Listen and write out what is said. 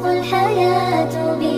والحياة بي